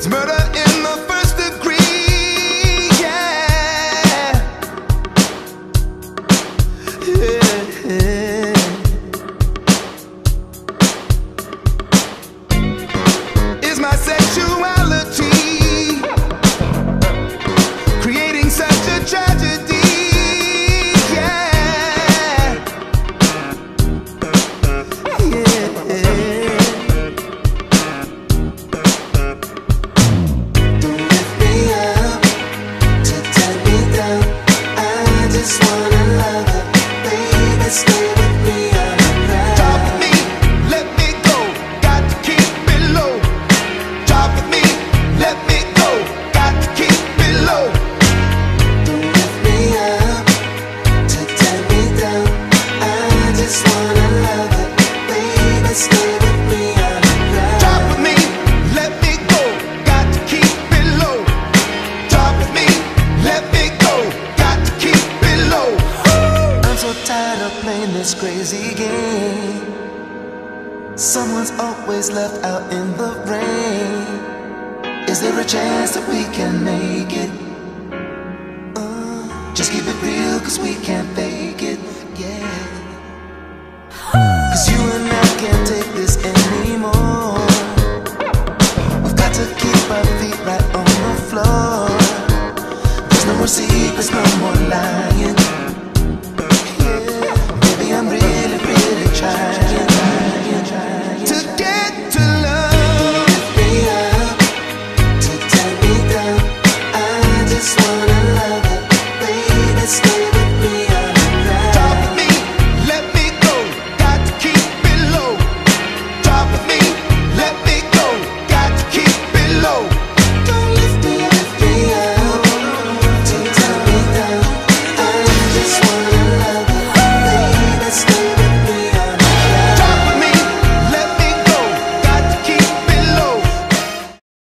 It's murder in this one another, baby, stay. crazy game. Someone's always left out in the rain. Is there a chance that we can make it? Uh, just keep it real, cause we can't fake it, yeah. Cause you